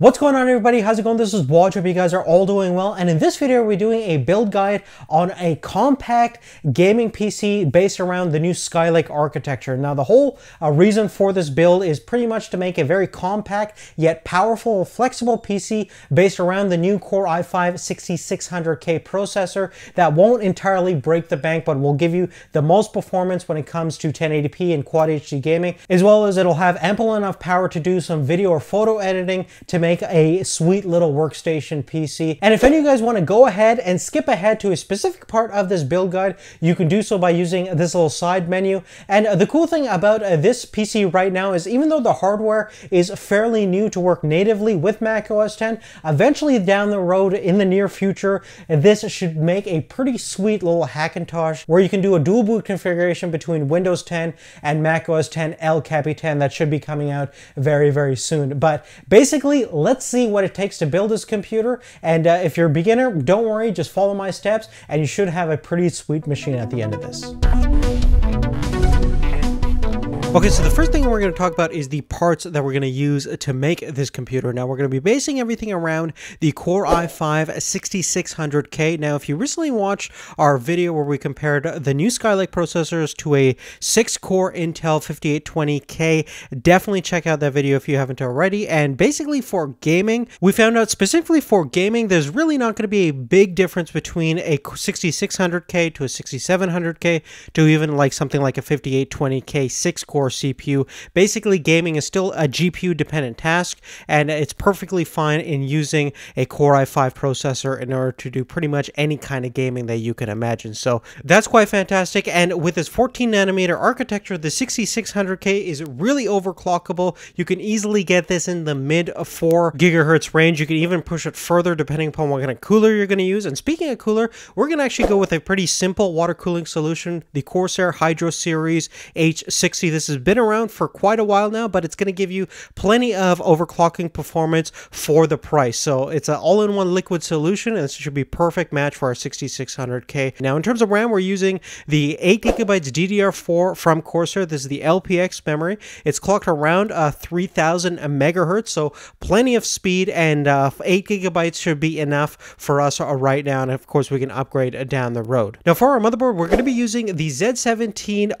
What's going on everybody? How's it going? This is Waj. Hope you guys are all doing well. And in this video, we're doing a build guide on a compact gaming PC based around the new Skylake architecture. Now, the whole uh, reason for this build is pretty much to make a very compact yet powerful, flexible PC based around the new Core i5 6600K processor that won't entirely break the bank, but will give you the most performance when it comes to 1080p and Quad HD gaming, as well as it'll have ample enough power to do some video or photo editing to make make a sweet little workstation PC. And if any of you guys want to go ahead and skip ahead to a specific part of this build guide, you can do so by using this little side menu. And the cool thing about uh, this PC right now is even though the hardware is fairly new to work natively with Mac OS 10, eventually down the road in the near future, this should make a pretty sweet little Hackintosh where you can do a dual boot configuration between Windows 10 and Mac OS 10 El Capitan that should be coming out very, very soon. But basically, let's see what it takes to build this computer. And uh, if you're a beginner, don't worry, just follow my steps and you should have a pretty sweet machine at the end of this. Okay, so the first thing we're going to talk about is the parts that we're going to use to make this computer. Now, we're going to be basing everything around the Core i5 6600K. Now, if you recently watched our video where we compared the new Skylake processors to a 6-core Intel 5820K, definitely check out that video if you haven't already. And basically for gaming, we found out specifically for gaming, there's really not going to be a big difference between a 6600K to a 6700K to even like something like a 5820K 6-core core CPU. Basically, gaming is still a GPU dependent task, and it's perfectly fine in using a Core i5 processor in order to do pretty much any kind of gaming that you can imagine. So that's quite fantastic. And with this 14 nanometer architecture, the 6600K is really overclockable. You can easily get this in the mid 4 gigahertz range. You can even push it further depending upon what kind of cooler you're going to use. And speaking of cooler, we're going to actually go with a pretty simple water cooling solution, the Corsair Hydro Series H60. This has been around for quite a while now, but it's going to give you plenty of overclocking performance for the price. So it's an all-in-one liquid solution, and this should be perfect match for our 6600K. Now, in terms of RAM, we're using the 8 gigabytes DDR4 from Corsair. This is the LPX memory. It's clocked around uh, 3000 megahertz, so plenty of speed, and uh, 8 gigabytes should be enough for us uh, right now. And of course, we can upgrade down the road. Now, for our motherboard, we're going to be using the Z170M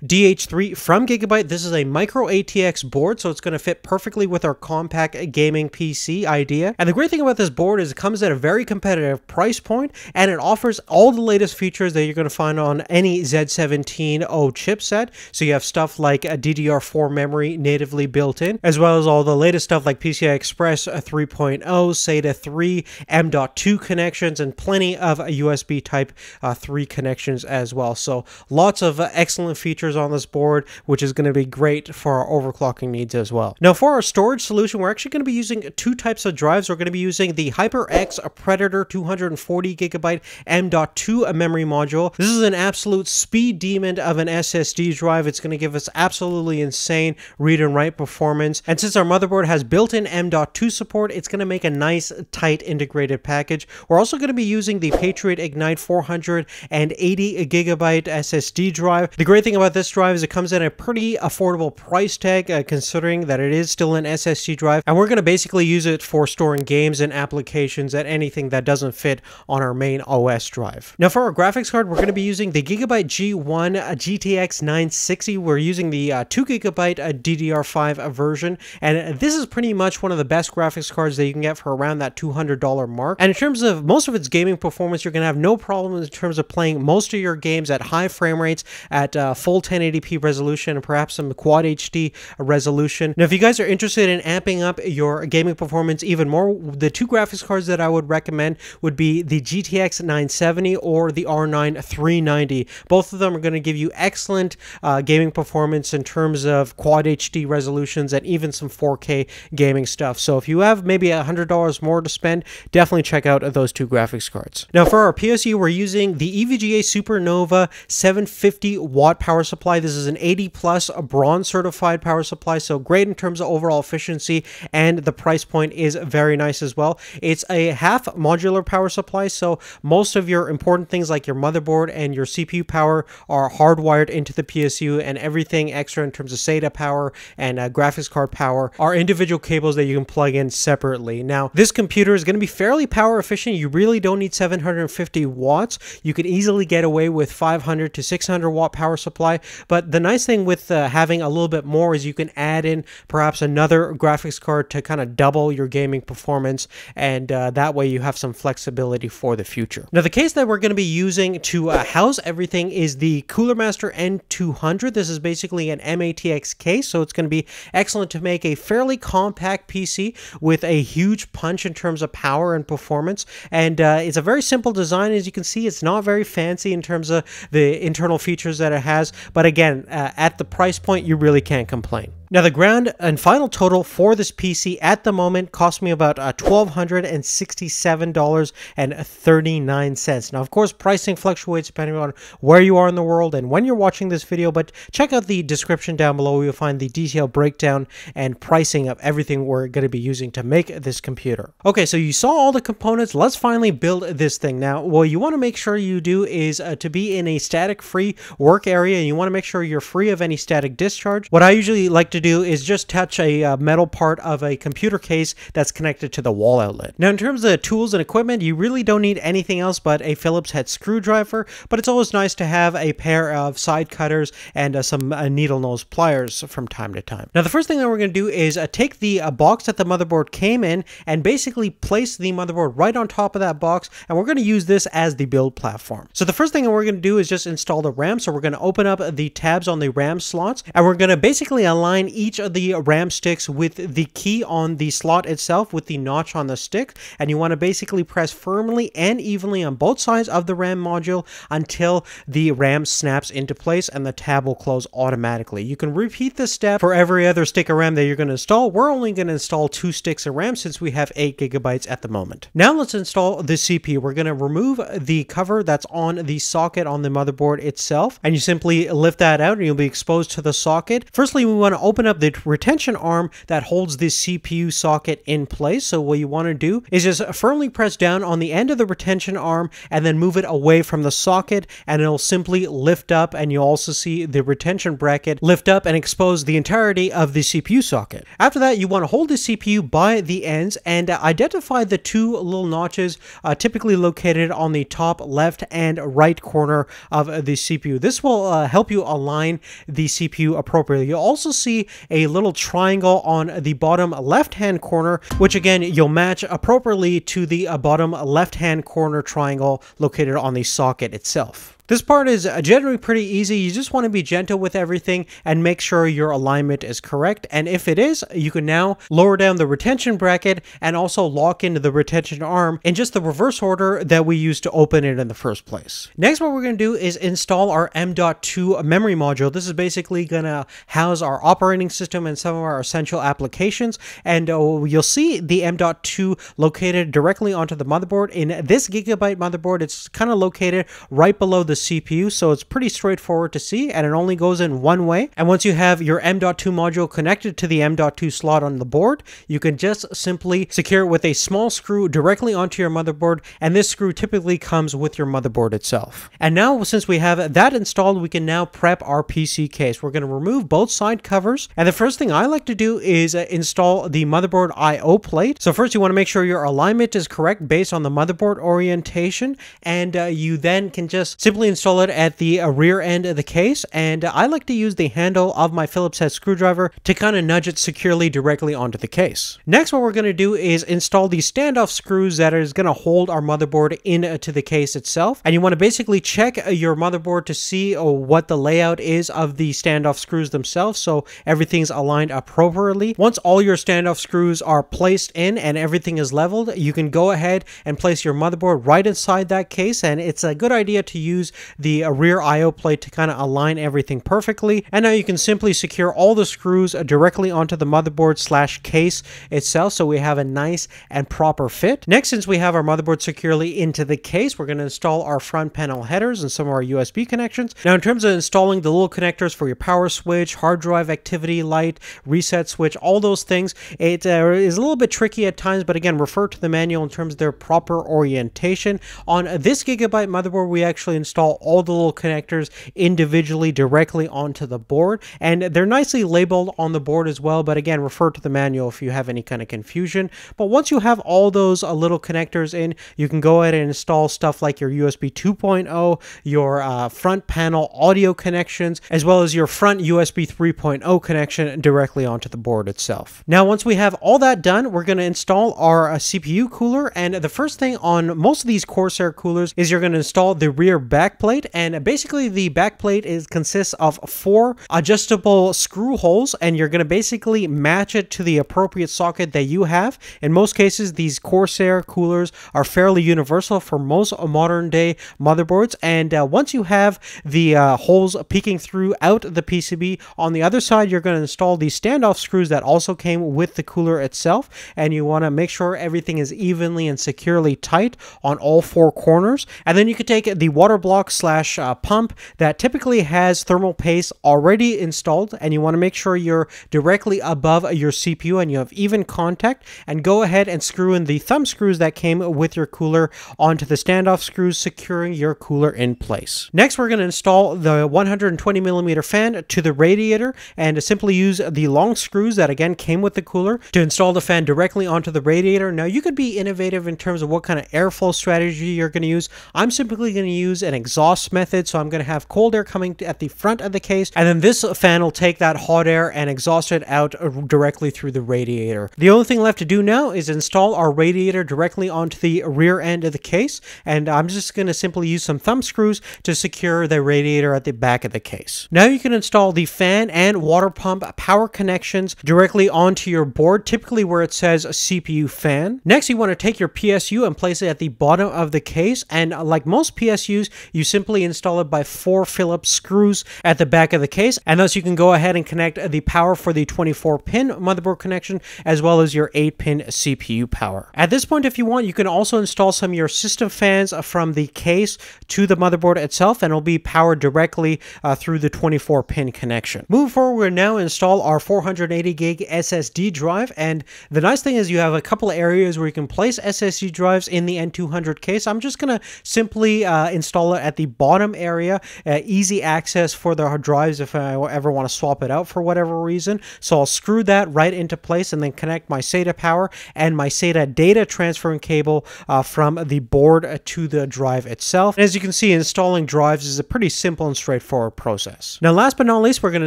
DH3 from from Gigabyte, this is a micro ATX board, so it's going to fit perfectly with our compact gaming PC idea. And the great thing about this board is it comes at a very competitive price point, and it offers all the latest features that you're going to find on any Z170 chipset. So you have stuff like a DDR4 memory natively built in, as well as all the latest stuff like PCI Express 3.0, SATA 3, M.2 connections, and plenty of USB Type uh, 3 connections as well. So lots of uh, excellent features on this board which is going to be great for our overclocking needs as well. Now for our storage solution, we're actually going to be using two types of drives. We're going to be using the HyperX Predator 240 gigabyte M.2 memory module. This is an absolute speed demon of an SSD drive. It's going to give us absolutely insane read and write performance. And since our motherboard has built-in M.2 support, it's going to make a nice, tight, integrated package. We're also going to be using the Patriot Ignite 480 gigabyte SSD drive. The great thing about this drive is it comes in a pretty affordable price tag uh, considering that it is still an SSD drive and we're going to basically use it for storing games and applications and anything that doesn't fit on our main OS drive. Now for our graphics card we're going to be using the Gigabyte G1 uh, GTX 960. We're using the uh, 2 gigabyte uh, DDR5 version and this is pretty much one of the best graphics cards that you can get for around that $200 mark. And in terms of most of its gaming performance you're going to have no problem in terms of playing most of your games at high frame rates at uh, full 1080p resolution and perhaps some quad HD resolution. Now, if you guys are interested in amping up your gaming performance even more, the two graphics cards that I would recommend would be the GTX 970 or the R9 390. Both of them are going to give you excellent uh, gaming performance in terms of quad HD resolutions and even some 4K gaming stuff. So if you have maybe $100 more to spend, definitely check out those two graphics cards. Now for our PSU, we're using the EVGA Supernova 750 watt power supply. This is an 80 plus a bronze certified power supply, so great in terms of overall efficiency, and the price point is very nice as well. It's a half modular power supply, so most of your important things like your motherboard and your CPU power are hardwired into the PSU, and everything extra in terms of SATA power and uh, graphics card power are individual cables that you can plug in separately. Now, this computer is going to be fairly power efficient. You really don't need 750 watts. You could easily get away with 500 to 600 watt power supply, but the nice thing with uh, having a little bit more is you can add in perhaps another graphics card to kind of double your gaming performance, and uh, that way you have some flexibility for the future. Now, the case that we're going to be using to uh, house everything is the Cooler Master N200. This is basically an MATX case, so it's going to be excellent to make a fairly compact PC with a huge punch in terms of power and performance. And uh, it's a very simple design, as you can see. It's not very fancy in terms of the internal features that it has, but again, uh, at the price point, you really can't complain. Now, the ground and final total for this PC at the moment cost me about uh, $1,267.39. Now, of course, pricing fluctuates depending on where you are in the world and when you're watching this video, but check out the description down below. You'll find the detailed breakdown and pricing of everything we're going to be using to make this computer. Okay, so you saw all the components. Let's finally build this thing. Now, what you want to make sure you do is uh, to be in a static-free work area, and you want to make sure you're free of any static discharge. What I usually like to to do is just touch a uh, metal part of a computer case that's connected to the wall outlet. Now, in terms of tools and equipment, you really don't need anything else but a Phillips head screwdriver, but it's always nice to have a pair of side cutters and uh, some uh, needle nose pliers from time to time. Now, the first thing that we're going to do is uh, take the uh, box that the motherboard came in and basically place the motherboard right on top of that box, and we're going to use this as the build platform. So the first thing that we're going to do is just install the RAM. So we're going to open up the tabs on the RAM slots, and we're going to basically align each of the RAM sticks with the key on the slot itself with the notch on the stick and you want to basically press firmly and evenly on both sides of the RAM module until the RAM snaps into place and the tab will close automatically. You can repeat this step for every other stick of RAM that you're going to install. We're only going to install two sticks of RAM since we have 8 gigabytes at the moment. Now let's install the CPU. We're going to remove the cover that's on the socket on the motherboard itself and you simply lift that out and you'll be exposed to the socket. Firstly, we want to open up the retention arm that holds this CPU socket in place. So what you want to do is just firmly press down on the end of the retention arm and then move it away from the socket and it'll simply lift up and you'll also see the retention bracket lift up and expose the entirety of the CPU socket. After that, you want to hold the CPU by the ends and identify the two little notches uh, typically located on the top left and right corner of the CPU. This will uh, help you align the CPU appropriately. You'll also see a little triangle on the bottom left hand corner, which again, you'll match appropriately to the uh, bottom left hand corner triangle located on the socket itself. This part is uh, generally pretty easy. You just want to be gentle with everything and make sure your alignment is correct. And if it is, you can now lower down the retention bracket and also lock into the retention arm in just the reverse order that we used to open it in the first place. Next, what we're going to do is install our M.2 memory module. This is basically going to house our operating system and some of our essential applications. And uh, you'll see the M.2 located directly onto the motherboard. In this Gigabyte motherboard, it's kind of located right below the CPU, so it's pretty straightforward to see, and it only goes in one way. And once you have your M.2 module connected to the M.2 slot on the board, you can just simply secure it with a small screw directly onto your motherboard, and this screw typically comes with your motherboard itself. And now, since we have that installed, we can now prep our PC case. We're going to remove both side covers, and the first thing I like to do is uh, install the motherboard I.O. plate. So first, you want to make sure your alignment is correct based on the motherboard orientation, and uh, you then can just simply install it at the uh, rear end of the case, and I like to use the handle of my Phillips head screwdriver to kind of nudge it securely directly onto the case. Next, what we're going to do is install the standoff screws that is going to hold our motherboard into the case itself, and you want to basically check uh, your motherboard to see uh, what the layout is of the standoff screws themselves, so everything's aligned appropriately. Once all your standoff screws are placed in and everything is leveled, you can go ahead and place your motherboard right inside that case, and it's a good idea to use the uh, rear IO plate to kind of align everything perfectly. And now you can simply secure all the screws directly onto the motherboard slash case itself so we have a nice and proper fit. Next, since we have our motherboard securely into the case, we're going to install our front panel headers and some of our USB connections. Now, in terms of installing the little connectors for your power switch, hard drive activity light, reset switch, all those things, it uh, is a little bit tricky at times, but again, refer to the manual in terms of their proper orientation. On this Gigabyte motherboard, we actually install all the little connectors individually directly onto the board, and they're nicely labeled on the board as well, but again, refer to the manual if you have any kind of confusion. But once you have all those uh, little connectors in, you can go ahead and install stuff like your USB 2.0, your uh, front panel audio connections, as well as your front USB 3.0 connection directly onto the board itself. Now, once we have all that done, we're going to install our uh, CPU cooler, and the first thing on most of these Corsair coolers is you're going to install the rear backplate, and basically the backplate is consists of four adjustable screw holes, and you're going to basically match it to the appropriate socket that you have. In most cases, these Corsair coolers are fairly universal for most modern day motherboards, and uh, once you have the uh, holes peeking through out the PCB, on the other side, you're going to install these standoff screws that also came with the cooler itself, and you want to make sure everything is evenly and securely tight on all four corners. And then you could take the water block slash uh, pump that typically has thermal paste already installed, and you want to make sure you're directly above your CPU and you have even contact, and go ahead and screw in the thumb screws that came with your cooler onto the standoff screws, securing your cooler in place. Next, we're going to install the 120 millimeter fan to the radiator and simply use the long screws that again came with the cooler to install the fan directly onto the radiator. Now, you could be innovative in terms of what kind of airflow strategy you're going to use. I'm simply going to use an exhaust method, so I'm going to have cold air coming at the front of the case, and then this fan will take that hot air and exhaust it out uh, directly through the radiator. The only thing left to do now is install our radiator directly onto the rear end of the case, and I'm just going to simply use some thumb screws to secure the radiator at the back of the case. Now you can install the fan and water pump power connections directly onto your board, typically where it says CPU fan. Next, you want to take your PSU and place it at the bottom of the case, and uh, like most PSUs, you simply install it by four Phillips screws at the back of the case, and thus you can go ahead and connect the power for the 24 pin motherboard connection as well as your 8 pin CPU power. At this point, if you want, you can also install some of your system fans from the case to the motherboard itself, and it'll be powered directly uh, through the 24 pin connection. Moving forward, now install our 480 gig SSD drive, and the nice thing is you have a couple of areas where you can place SSD drives in the N200 case. I'm just going to simply uh, install it at the bottom area, uh, easy access for the hard drives if I ever want to swap it out for whatever reason. So I'll screw that right into place and then connect my SATA power and my SATA data transferring cable uh, from the board to the drive itself. And as you can see, installing drives is a pretty simple and straightforward process. Now, last but not least, we're going to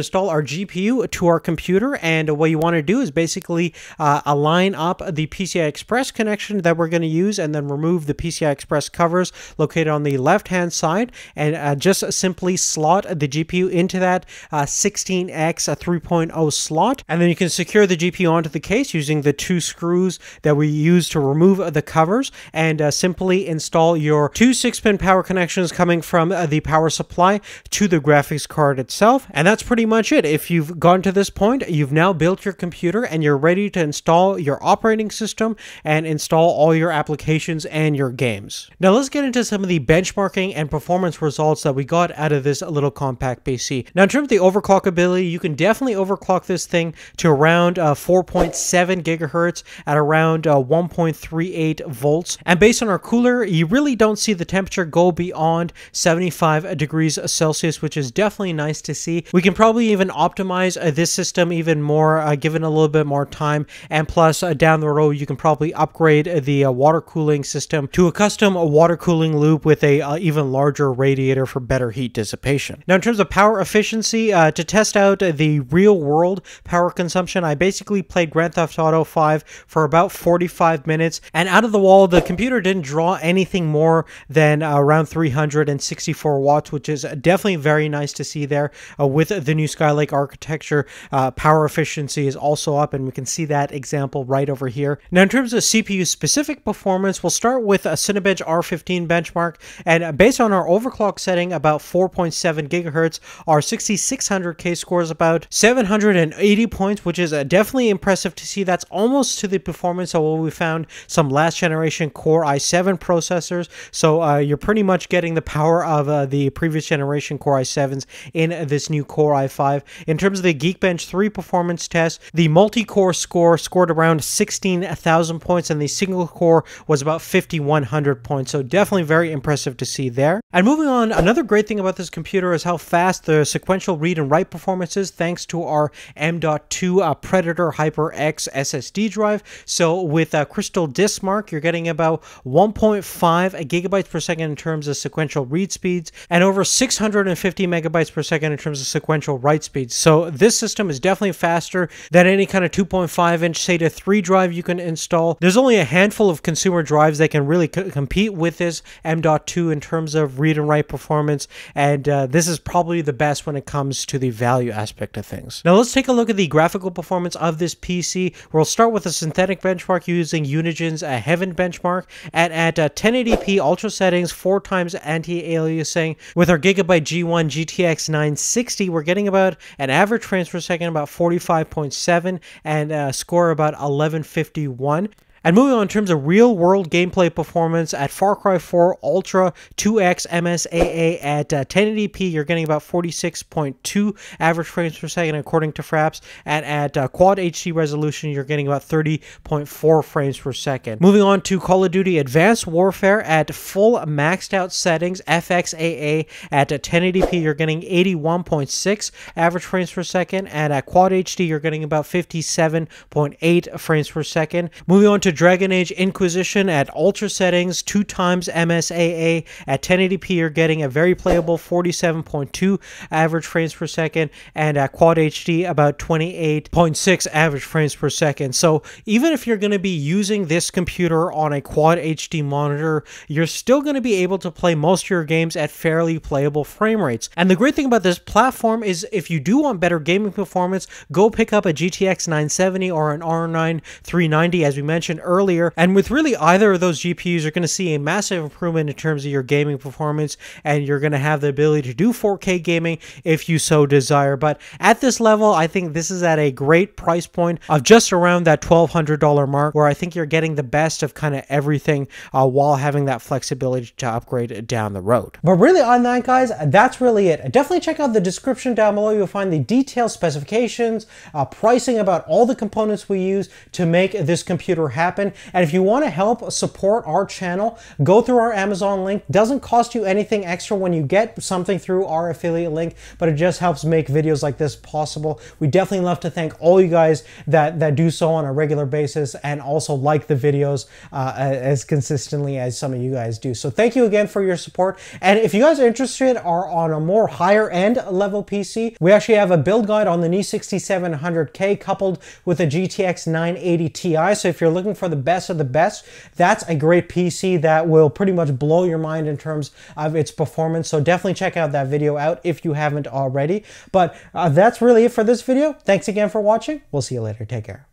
install our GPU to our computer. And what you want to do is basically uh, align up the PCI Express connection that we're going to use and then remove the PCI Express covers located on the left hand side and uh, just simply slot the GPU into that uh, 16X 3.0 slot. And then you can secure the GPU onto the case using the two screws that we use to remove the covers and uh, simply install your two 6 pin power connections coming from uh, the power supply to the graphics card itself. And that's pretty much it. If you've gone to this point, you've now built your computer and you're ready to install your operating system and install all your applications and your games. Now let's get into some of the benchmarking and performance results that we got out of this little compact PC. Now in terms of the overclock ability, you can definitely overclock this thing to around uh, 4.7 gigahertz at around uh, 1.38 volts. And based on our cooler, you really don't see the temperature go beyond 75 degrees Celsius, which is definitely nice to see. We can probably even optimize uh, this system even more, uh, given a little bit more time. And plus, uh, down the road, you can probably upgrade the uh, water cooling system to a custom water cooling loop with a even larger radiator for better heat dissipation. Now, in terms of power efficiency, uh, to test out the real world power consumption, I basically played Grand Theft Auto 5 for about 45 minutes, and out of the wall, the computer didn't draw anything more than around 364 watts, which is definitely very nice to see there. Uh, with the new Skylake architecture, uh, power efficiency is also up, and we can see that example right over here. Now, in terms of CPU specific performance, we'll start with a Cinebench R15 benchmark, and based on on our overclock setting, about 4.7 gigahertz. Our 6600K scores about 780 points, which is uh, definitely impressive to see. That's almost to the performance of what we found some last generation Core i7 processors. So uh, you're pretty much getting the power of uh, the previous generation Core i7s in this new Core i5. In terms of the Geekbench 3 performance test, the multi-core score scored around 16,000 points and the single core was about 5,100 points. So definitely very impressive to see there. And moving on, another great thing about this computer is how fast the sequential read and write performance is thanks to our M.2 uh, Predator HyperX SSD drive. So with uh, Crystal Disk Mark, you're getting about 1.5 gigabytes per second in terms of sequential read speeds and over 650 megabytes per second in terms of sequential write speeds. So this system is definitely faster than any kind of 2.5 inch SATA 3 drive you can install. There's only a handful of consumer drives that can really compete with this M.2 in terms of read and write performance, and uh, this is probably the best when it comes to the value aspect of things. Now let's take a look at the graphical performance of this PC. We'll start with a synthetic benchmark using Unigine's uh, Heaven benchmark at, at uh, 1080p ultra settings, 4 times anti-aliasing. With our Gigabyte G1 GTX 960, we're getting about an average frames per second about 45.7 and a uh, score about 1151. And moving on in terms of real world gameplay performance at Far Cry 4 Ultra 2X MSAA at uh, 1080p, you're getting about 46.2 average frames per second according to Fraps. And at uh, Quad HD resolution, you're getting about 30.4 frames per second. Moving on to Call of Duty Advanced Warfare at full maxed out settings, FXAA at 1080p, uh, you're getting 81.6 average frames per second. And at Quad HD, you're getting about 57.8 frames per second. Moving on to Dragon Age Inquisition at ultra settings, 2 times MSAA. At 1080p, you're getting a very playable 47.2 average frames per second, and at Quad HD, about 28.6 average frames per second. So even if you're going to be using this computer on a Quad HD monitor, you're still going to be able to play most of your games at fairly playable frame rates. And the great thing about this platform is if you do want better gaming performance, go pick up a GTX 970 or an R9 390, as we mentioned earlier. And with really either of those GPUs, you're going to see a massive improvement in terms of your gaming performance, and you're going to have the ability to do 4K gaming if you so desire. But at this level, I think this is at a great price point of just around that $1,200 mark, where I think you're getting the best of kind of everything uh, while having that flexibility to upgrade down the road. But really, on that, guys, that's really it. Definitely check out the description down below. You'll find the detailed specifications, uh, pricing about all the components we use to make this computer happen happen. And if you want to help support our channel, go through our Amazon link. Doesn't cost you anything extra when you get something through our affiliate link, but it just helps make videos like this possible. We definitely love to thank all you guys that, that do so on a regular basis and also like the videos uh, as consistently as some of you guys do. So thank you again for your support. And if you guys are interested are on a more higher end level PC, we actually have a build guide on the new 6700K coupled with a GTX 980 Ti. So if you're looking for the best of the best, that's a great PC that will pretty much blow your mind in terms of its performance. So definitely check out that video out if you haven't already. But uh, that's really it for this video. Thanks again for watching. We'll see you later. Take care.